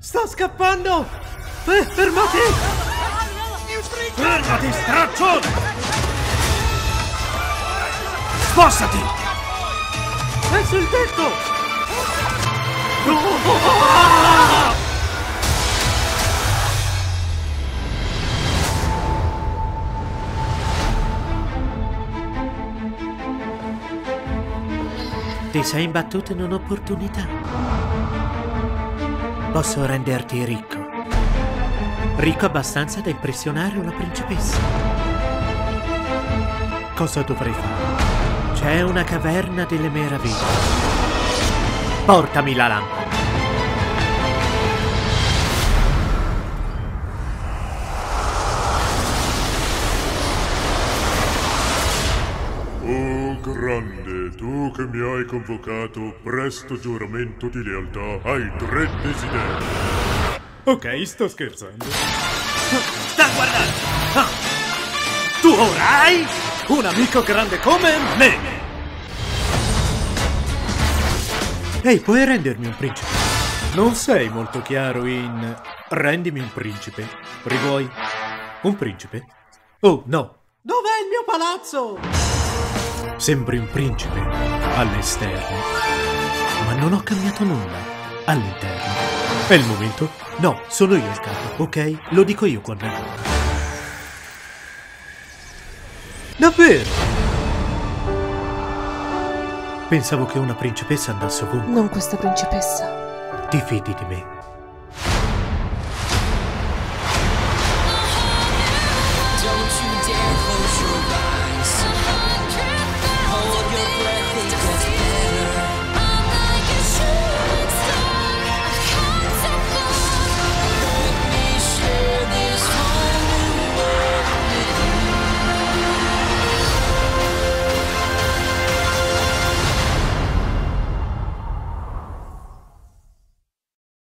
Sta scappando! Eh, fermati! Fermati, straccione! Spostati! È sul tetto! Ti sei imbattuto in un'opportunità. Posso renderti ricco. Ricco abbastanza da impressionare una principessa. Cosa dovrei fare? C'è una caverna delle meraviglie. Portami la lampada. Grande, tu che mi hai convocato, presto giuramento di lealtà ai tre desideri. Ok, sto scherzando. Sta a guardare! Ah. Tu ora hai un amico grande come me! Ehi, puoi rendermi un principe? Non sei molto chiaro in... Rendimi un principe. Rivuoi? Un principe? Oh, no. Dov'è il mio palazzo? Sembri un principe all'esterno. Ma non ho cambiato nulla all'interno. È il momento? No, sono io il capo, ok? Lo dico io quando è. Davvero? Pensavo che una principessa andasse ovunque. Non questa principessa. Ti fidi di me?